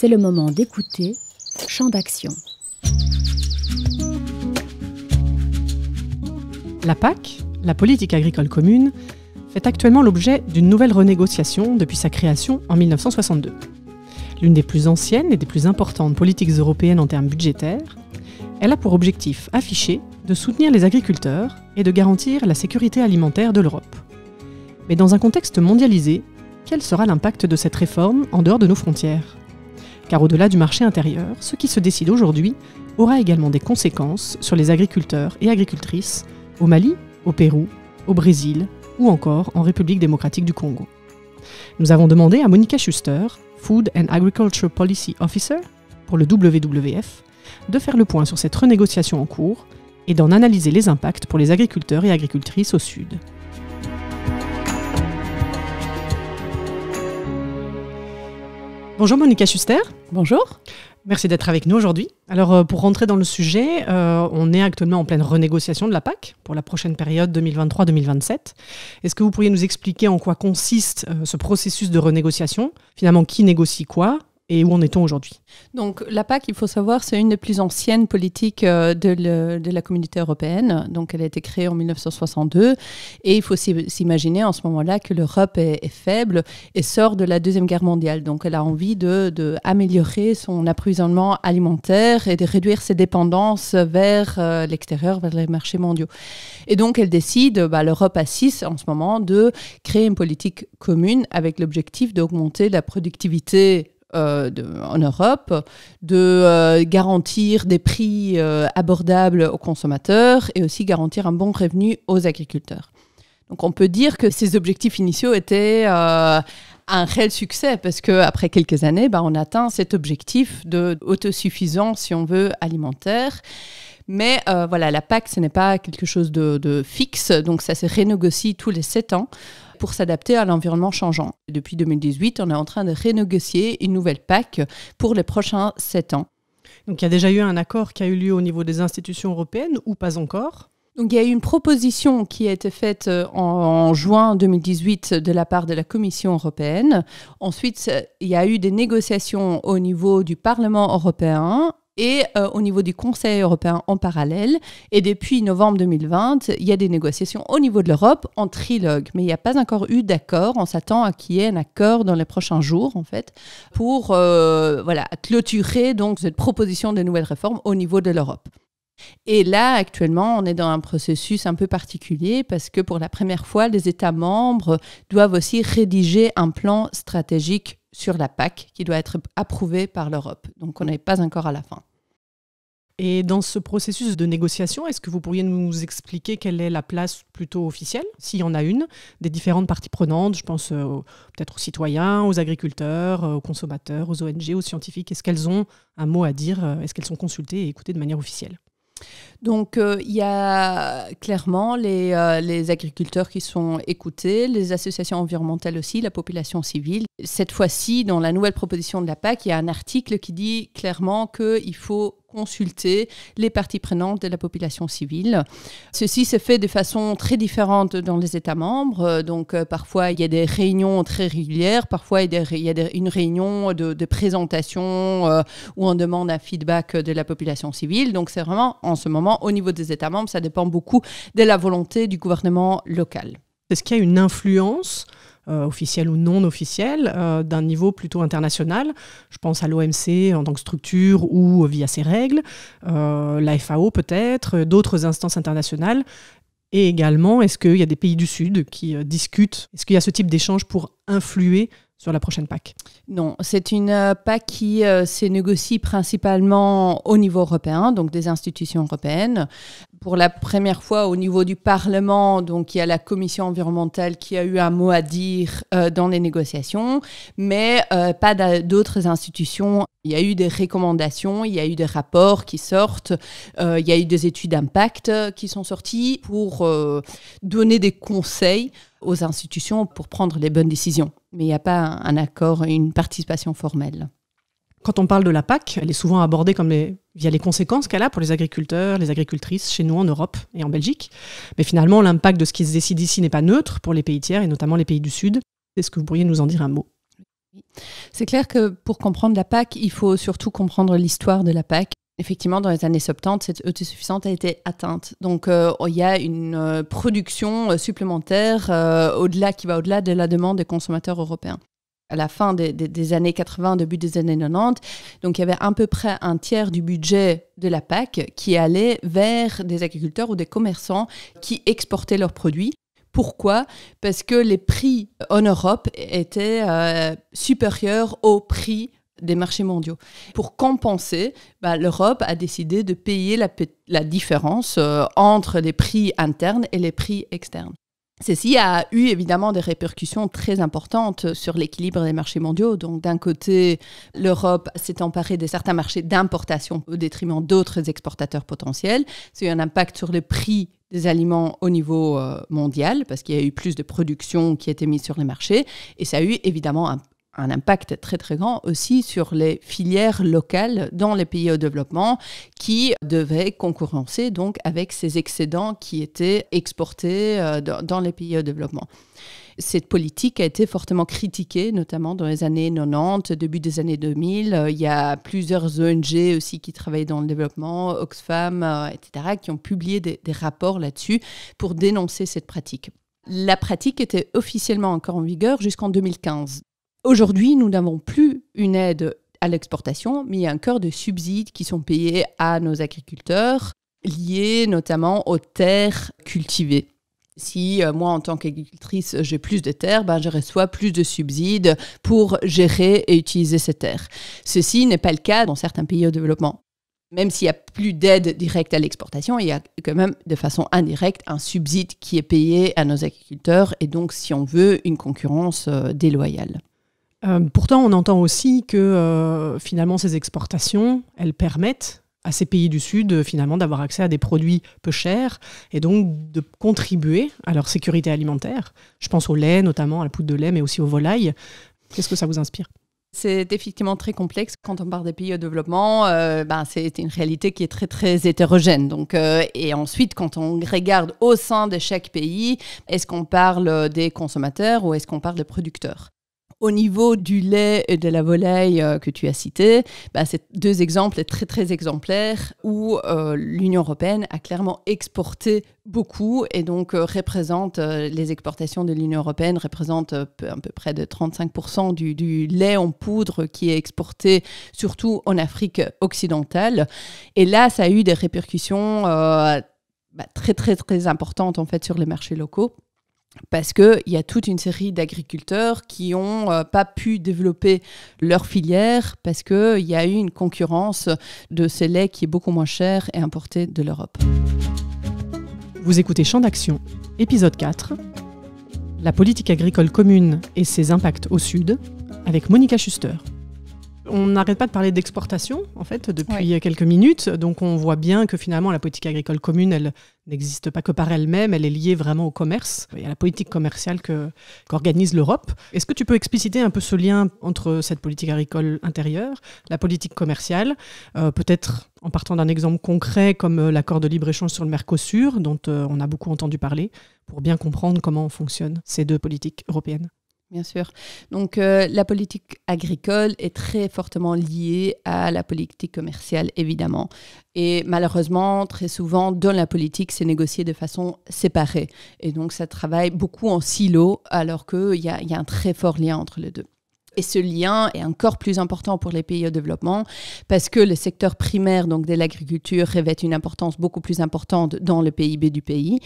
C'est le moment d'écouter Champ d'action. La PAC, la politique agricole commune, fait actuellement l'objet d'une nouvelle renégociation depuis sa création en 1962. L'une des plus anciennes et des plus importantes politiques européennes en termes budgétaires, elle a pour objectif affiché de soutenir les agriculteurs et de garantir la sécurité alimentaire de l'Europe. Mais dans un contexte mondialisé, quel sera l'impact de cette réforme en dehors de nos frontières? Car au-delà du marché intérieur, ce qui se décide aujourd'hui aura également des conséquences sur les agriculteurs et agricultrices au Mali, au Pérou, au Brésil ou encore en République démocratique du Congo. Nous avons demandé à Monica Schuster, Food and Agriculture Policy Officer pour le WWF, de faire le point sur cette renégociation en cours et d'en analyser les impacts pour les agriculteurs et agricultrices au Sud. Bonjour Monica Schuster. Bonjour. Merci d'être avec nous aujourd'hui. Alors euh, pour rentrer dans le sujet, euh, on est actuellement en pleine renégociation de la PAC pour la prochaine période 2023-2027. Est-ce que vous pourriez nous expliquer en quoi consiste euh, ce processus de renégociation? Finalement, qui négocie quoi? Et où en est-on aujourd'hui? Donc la PAC, il faut savoir, c'est une des plus anciennes politiques euh, de, la communauté européenne. Donc elle a été créée en 1962 et il faut s'imaginer en ce moment-là que l'Europe est, faible et sort de la Deuxième Guerre mondiale. Donc elle a envie de, son approvisionnement alimentaire et de réduire ses dépendances vers euh, l'extérieur, vers les marchés mondiaux. Et donc elle décide, bah, l'Europe a six en ce moment, de créer une politique commune avec l'objectif d'augmenter la productivité euh, en Europe, de euh, garantir des prix euh, abordables aux consommateurs et aussi garantir un bon revenu aux agriculteurs. Donc on peut dire que ces objectifs initiaux étaient un réel succès parce qu'après quelques années, bah, on atteint cet objectif d'autosuffisance, si on veut, alimentaire. Mais voilà, la PAC, ce n'est pas quelque chose de, de, fixe, donc ça se renégocie tous les sept ans pour s'adapter à l'environnement changeant. Depuis 2018, on est en train de renégocier une nouvelle PAC pour les prochains sept ans. Donc il y a déjà eu un accord qui a eu lieu au niveau des institutions européennes ou pas encore? Donc, il y a eu une proposition qui a été faite euh, en, juin 2018 de la part de la Commission européenne. Ensuite, il y a eu des négociations au niveau du Parlement européen et euh, au niveau du Conseil européen en parallèle. Et depuis novembre 2020, il y a des négociations au niveau de l'Europe en trilogue. Mais il n'y a pas encore eu d'accord. On s'attend à qu'il y ait un accord dans les prochains jours, en fait, pour euh, voilà, clôturer donc, cette proposition de nouvelles réformes au niveau de l'Europe. Et là, actuellement, on est dans un processus un peu particulier parce que pour la première fois, les États membres doivent aussi rédiger un plan stratégique sur la PAC qui doit être approuvé par l'Europe. Donc on n'est pas encore à la fin. Et dans ce processus de négociation, est-ce que vous pourriez nous expliquer quelle est la place plutôt officielle, s'il y en a une, des différentes parties prenantes? Je pense euh, peut-être aux citoyens, aux agriculteurs, euh, aux consommateurs, aux ONG, aux scientifiques. Est-ce qu'elles ont un mot à dire euh, Est-ce qu'elles sont consultées et écoutées de manière officielle? Donc il y a clairement les, les, agriculteurs qui sont écoutés, les associations environnementales aussi, la population civile. Cette fois-ci, dans la nouvelle proposition de la PAC, il y a un article qui dit clairement qu'il faut consulter les parties prenantes de la population civile. Ceci se fait de façon très différente dans les États membres. Donc, euh, parfois, il y a des réunions très régulières, parfois, il y a, une réunion de, présentation euh, où on demande un feedback de la population civile. Donc, c'est vraiment, en ce moment, au niveau des États membres, ça dépend beaucoup de la volonté du gouvernement local. Est-ce qu'il y a une influence euh, officiel ou non officiel, euh, d'un niveau plutôt international. Je pense à l'OMC en tant que structure ou via ses règles, euh, la FAO peut-être, d'autres instances internationales. Et également, est-ce qu'il y a des pays du Sud qui discutent? Est-ce qu'il y a ce type d'échange pour influer sur la prochaine PAC? Non, c'est une PAC qui se négocie principalement au niveau européen, donc des institutions européennes. Pour la première fois au niveau du Parlement, donc il y a la commission environnementale qui a eu un mot à dire euh, dans les négociations, mais euh, pas d'autres institutions. Il y a eu des recommandations, il y a eu des rapports qui sortent, euh, il y a eu des études d'impact qui sont sorties pour donner des conseils aux institutions pour prendre les bonnes décisions. Mais il n'y a pas un accord, une participation formelle. Quand on parle de la PAC, elle est souvent abordée comme via les conséquences qu'elle a pour les agriculteurs, les agricultrices chez nous en Europe et en Belgique. Mais finalement, l'impact de ce qui se décide ici n'est pas neutre pour les pays tiers et notamment les pays du Sud. Est-ce que vous pourriez nous en dire un mot? C'est clair que pour comprendre la PAC, il faut surtout comprendre l'histoire de la PAC. Effectivement, dans les années 70, cette autosuffisance a été atteinte. Donc, euh, il y a une euh, production euh, supplémentaire au-delà qui va au-delà de la demande des consommateurs européens à la fin des, années 80, début des années 90. Donc il y avait à peu près un tiers du budget de la PAC qui allait vers des agriculteurs ou des commerçants qui exportaient leurs produits. Pourquoi? Parce que les prix en Europe étaient supérieurs aux prix des marchés mondiaux. Pour compenser, bah, l'Europe a décidé de payer la, différence euh, entre les prix internes et les prix externes. Ceci a eu évidemment des répercussions très importantes sur l'équilibre des marchés mondiaux. Donc d'un côté, l'Europe s'est emparée de certains marchés d'importation au détriment d'autres exportateurs potentiels. C'est un impact sur le prix des aliments au niveau euh, mondial parce qu'il y a eu plus de production qui a été mise sur les marchés et ça a eu évidemment un un impact très très grand aussi sur les filières locales dans les pays au développement qui devaient concurrencer donc avec ces excédents qui étaient exportés euh, dans les pays au développement. Cette politique a été fortement critiquée, notamment dans les années 90, début des années 2000. Euh, il y a plusieurs ONG aussi qui travaillent dans le développement, Oxfam, euh, etc., qui ont publié des, des rapports là-dessus pour dénoncer cette pratique. La pratique était officiellement encore en vigueur jusqu'en 2015. Aujourd'hui, nous n'avons plus une aide à l'exportation, mais il y a un cœur de subsides qui sont payés à nos agriculteurs, liés notamment aux terres cultivées. Si euh, moi, en tant qu'agricultrice, j'ai plus de terres, ben, je reçois plus de subsides pour gérer et utiliser ces terres. Ceci n'est pas le cas dans certains pays au développement. Même s'il n'y a plus d'aide directe à l'exportation, il y a quand même de façon indirecte un subside qui est payé à nos agriculteurs et donc, si on veut, une concurrence euh, déloyale. Euh, pourtant, on entend aussi que euh, finalement ces exportations, elles permettent à ces pays du Sud finalement d'avoir accès à des produits peu chers et donc de contribuer à leur sécurité alimentaire. Je pense au lait notamment, à la poudre de lait, mais aussi aux volailles. Qu'est-ce que ça vous inspire? C'est effectivement très complexe quand on parle des pays au développement. Euh, ben, c'est une réalité qui est très très hétérogène. Donc, et ensuite, quand on regarde au sein de chaque pays, est-ce qu'on parle des consommateurs ou est-ce qu'on parle des producteurs? Au niveau du lait et de la volaille euh, que tu as cité, bah, c'est deux exemples très très exemplaires où euh, l'Union européenne a clairement exporté beaucoup et donc euh, représente les exportations de l'Union européenne représentent à peu, près de 35% du, lait en poudre qui est exporté surtout en Afrique occidentale. Et là, ça a eu des répercussions bah, très très très importantes en fait sur les marchés locaux parce qu'il y a toute une série d'agriculteurs qui n'ont euh, pas pu développer leur filière parce qu'il y a eu une concurrence de ce lait qui est beaucoup moins cher et importé de l'Europe. Vous écoutez Champ d'action, épisode 4, la politique agricole commune et ses impacts au Sud, avec Monica Schuster. On n'arrête pas de parler d'exportation, en fait, depuis quelques minutes. Donc, on voit bien que finalement, la politique agricole commune, elle n'existe pas que par elle-même, elle est liée vraiment au commerce et à la politique commerciale qu'organise l'Europe. Est-ce que tu peux expliciter un peu ce lien entre cette politique agricole intérieure, la politique commerciale, euh, peut-être en partant d'un exemple concret comme euh, l'accord de libre-échange sur le Mercosur, dont euh, on a beaucoup entendu parler, pour bien comprendre comment fonctionnent ces deux politiques européennes? Bien sûr. Donc euh, la politique agricole est très fortement liée à la politique commerciale, évidemment. Et malheureusement, très souvent, dans la politique, c'est négocié de façon séparée. Et donc ça travaille beaucoup en silo, alors qu'il y, y a un très fort lien entre les deux. Et ce lien est encore plus important pour les pays au développement parce que le secteur primaire donc de l'agriculture revêt une importance beaucoup plus importante dans le PIB du pays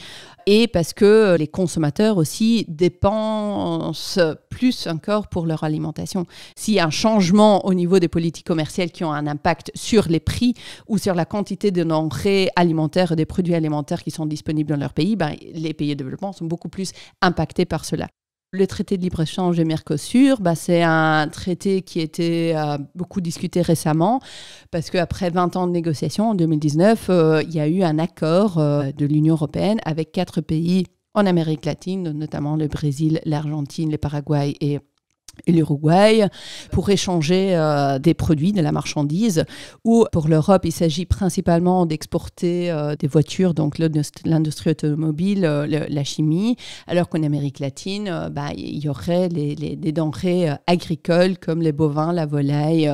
et parce que les consommateurs aussi dépensent plus encore pour leur alimentation. S'il y a un changement au niveau des politiques commerciales qui ont un impact sur les prix ou sur la quantité de denrées alimentaires et des produits alimentaires qui sont disponibles dans leur pays, ben, les pays au développement sont beaucoup plus impactés par cela. Le traité de libre-échange et Mercosur, bah, c'est un traité qui a été euh, beaucoup discuté récemment parce qu'après 20 ans de négociations, en 2019, euh, il y a eu un accord euh, de l'Union européenne avec quatre pays en Amérique latine, notamment le Brésil, l'Argentine, le Paraguay et et l'Uruguay pour échanger euh, des produits, de la marchandise, ou pour l'Europe, il s'agit principalement d'exporter euh, des voitures, donc l'industrie automobile, euh, la chimie, alors qu'en Amérique latine, bah, il y aurait les, denrées agricoles comme les bovins, la volaille,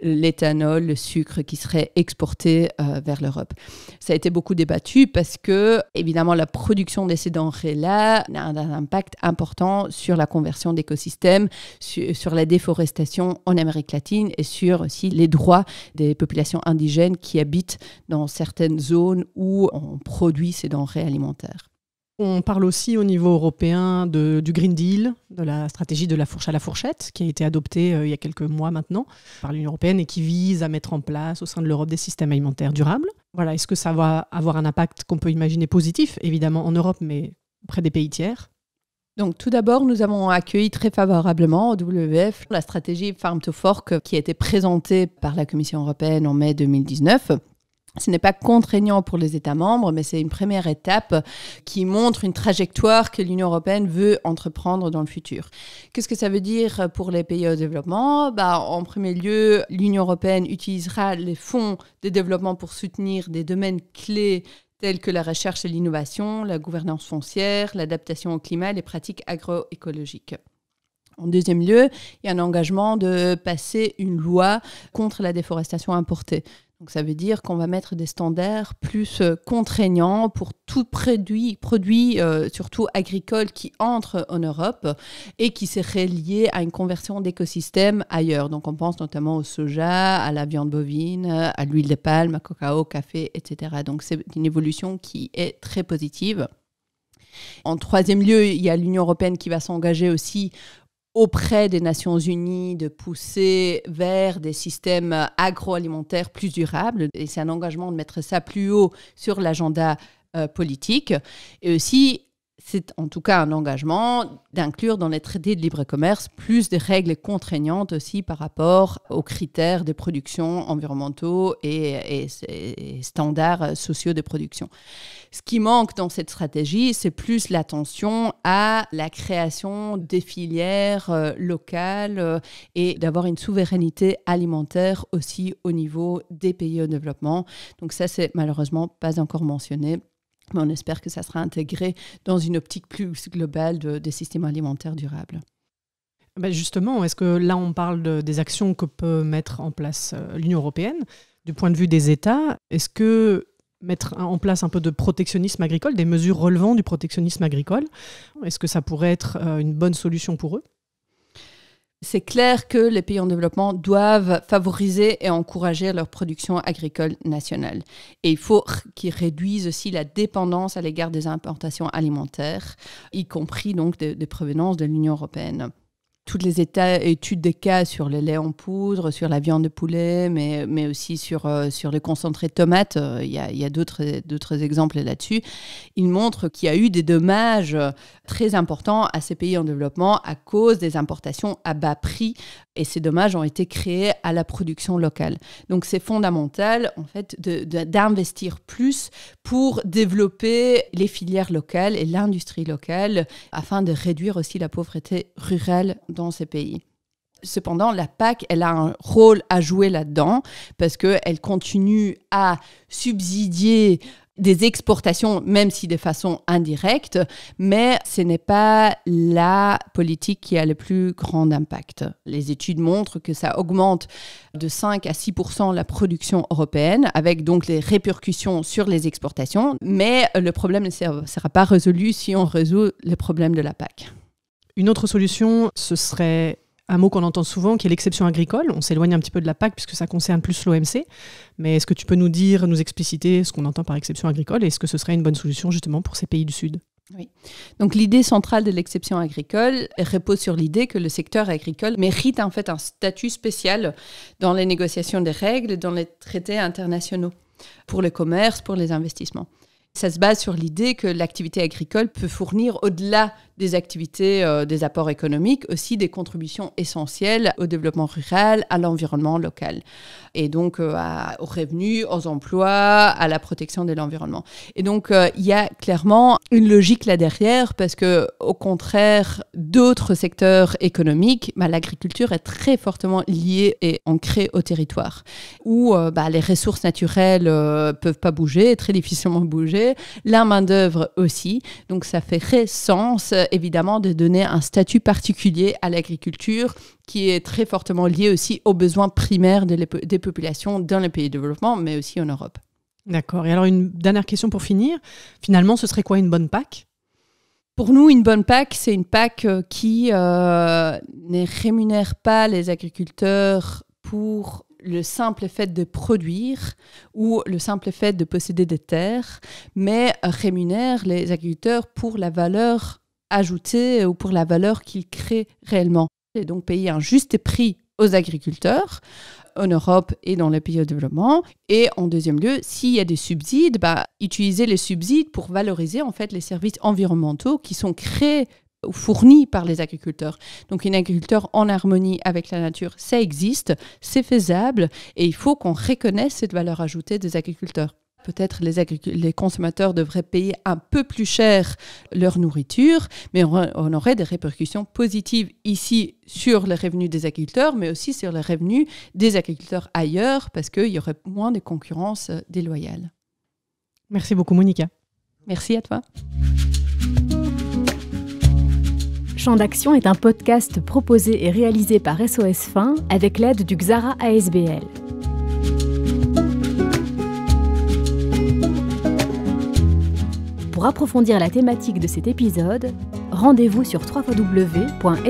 l'éthanol, le sucre qui seraient exportés vers l'Europe. Ça a été beaucoup débattu parce que, évidemment, la production de ces denrées-là a un impact important sur la conversion d'écosystèmes, sur, la déforestation en Amérique latine et sur aussi les droits des populations indigènes qui habitent dans certaines zones où on produit ces denrées alimentaires. On parle aussi au niveau européen de, du Green Deal, de la stratégie de la fourche à la fourchette, qui a été adoptée euh, il y a quelques mois maintenant par l'Union européenne et qui vise à mettre en place au sein de l'Europe des systèmes alimentaires durables. Voilà, est-ce que ça va avoir un impact qu'on peut imaginer positif, évidemment en Europe, mais auprès des pays tiers donc tout d'abord, nous avons accueilli très favorablement au WF la stratégie Farm to Fork qui a été présentée par la Commission européenne en mai 2019. Ce n'est pas contraignant pour les États membres, mais c'est une première étape qui montre une trajectoire que l'Union européenne veut entreprendre dans le futur. Qu'est-ce que ça veut dire pour les pays au développement? Bah, En premier lieu, l'Union européenne utilisera les fonds de développement pour soutenir des domaines clés telles que la recherche et l'innovation, la gouvernance foncière, l'adaptation au climat, les pratiques agroécologiques. En deuxième lieu, il y a un engagement de passer une loi contre la déforestation importée. Donc ça veut dire qu'on va mettre des standards plus euh, contraignants pour tout produit, euh, surtout agricole qui entre en Europe et qui serait lié à une conversion d'écosystèmes ailleurs. Donc on pense notamment au soja, à la viande bovine, à l'huile de palme, au cacao, café, etc. Donc c'est une évolution qui est très positive. En troisième lieu, il y a l'Union européenne qui va s'engager aussi auprès des Nations Unies de pousser vers des systèmes agroalimentaires plus durables. Et c'est un engagement de mettre ça plus haut sur l'agenda euh, politique. Et aussi c'est en tout cas un engagement d'inclure dans les traités de libre-commerce plus de règles contraignantes aussi par rapport aux critères de production environnementaux et, standards sociaux de production. Ce qui manque dans cette stratégie, c'est plus l'attention à la création des filières euh, locales euh, et d'avoir une souveraineté alimentaire aussi au niveau des pays au développement. Donc ça, c'est malheureusement pas encore mentionné mais on espère que ça sera intégré dans une optique plus globale des systèmes alimentaires durables. Ben justement, est-ce que là on parle des actions que peut mettre en place euh, l'Union européenne? Du point de vue des États Est-ce que mettre en place un peu de protectionnisme agricole, des mesures relevant du protectionnisme agricole, est-ce que ça pourrait être euh, une bonne solution pour eux? C'est clair que les pays en développement doivent favoriser et encourager leur production agricole nationale. Et il faut qu'ils réduisent aussi la dépendance à l'égard des importations alimentaires, y compris donc des de provenances de l'Union européenne toutes les études des cas sur le lait en poudre, sur la viande de poulet, mais, aussi sur, euh, sur les concentrés de tomates. Euh, il y a, y a d'autres exemples là-dessus. Ils montrent qu'il y a eu des dommages très importants à ces pays en développement à cause des importations à bas prix. Et ces dommages ont été créés à la production locale. Donc c'est fondamental, en fait, d'investir plus pour développer les filières locales et l'industrie locale afin de réduire aussi la pauvreté rurale dans ces pays. Cependant, la PAC, elle a un rôle à jouer là-dedans parce qu'elle continue à subsidier des exportations, même si de façon indirecte, mais ce n'est pas la politique qui a le plus grand impact. Les études montrent que ça augmente de 5 à 6% la production européenne, avec donc les répercussions sur les exportations, mais le problème ne sera pas résolu si on résout les problèmes de la PAC. Une autre solution, ce serait un mot qu'on entend souvent, qui est l'exception agricole. On s'éloigne un petit peu de la PAC puisque ça concerne plus l'OMC. Mais est-ce que tu peux nous dire, nous expliciter ce qu'on entend par exception agricole et est-ce que ce serait une bonne solution justement pour ces pays du Sud? Oui. Donc l'idée centrale de l'exception agricole repose sur l'idée que le secteur agricole mérite en fait un statut spécial dans les négociations des règles, dans les traités internationaux, pour le commerce, pour les investissements. Ça se base sur l'idée que l'activité agricole peut fournir au-delà des activités, euh, des apports économiques, aussi des contributions essentielles au développement rural, à l'environnement local et donc euh, aux revenus, aux emplois, à la protection de l'environnement. Et donc euh, il y a clairement une logique là derrière parce que au contraire d'autres secteurs économiques, bah, l'agriculture est très fortement liée et ancrée au territoire où bah, les ressources naturelles peuvent pas bouger, très difficilement bouger, la main d'œuvre aussi. Donc ça ferait sens évidemment de donner un statut particulier à l'agriculture qui est très fortement lié aussi aux besoins primaires des populations dans les pays de développement, mais aussi en Europe. D'accord. Et alors, une dernière question pour finir. Finalement, ce serait quoi une bonne PAC pour nous, une bonne PAC, c'est une PAC euh, qui euh, ne rémunère pas les agriculteurs pour le simple fait de produire ou le simple fait de posséder des terres, mais rémunère les agriculteurs pour la valeur ajoutée ou pour la valeur qu'ils créent réellement et donc payer un juste prix aux agriculteurs en Europe et dans les pays au développement. Et en deuxième lieu, s'il y a des subsides, bah, utiliser les subsides pour valoriser en fait les services environnementaux qui sont créés ou fournis par les agriculteurs. Donc une agriculture en harmonie avec la nature, ça existe, c'est faisable et il faut qu'on reconnaisse cette valeur ajoutée des agriculteurs peut-être les, les consommateurs devraient payer un peu plus cher leur nourriture, mais on, aurait des répercussions positives ici sur les revenus des agriculteurs, mais aussi sur les revenus des agriculteurs ailleurs, parce qu'il y aurait moins de concurrence déloyale. Merci beaucoup, Monica. Merci à toi. Champ d'action est un podcast proposé et réalisé par SOS Fin avec l'aide du Xara ASBL. Approfondir la thématique de cet épisode, rendez-vous sur www.sosfin.be.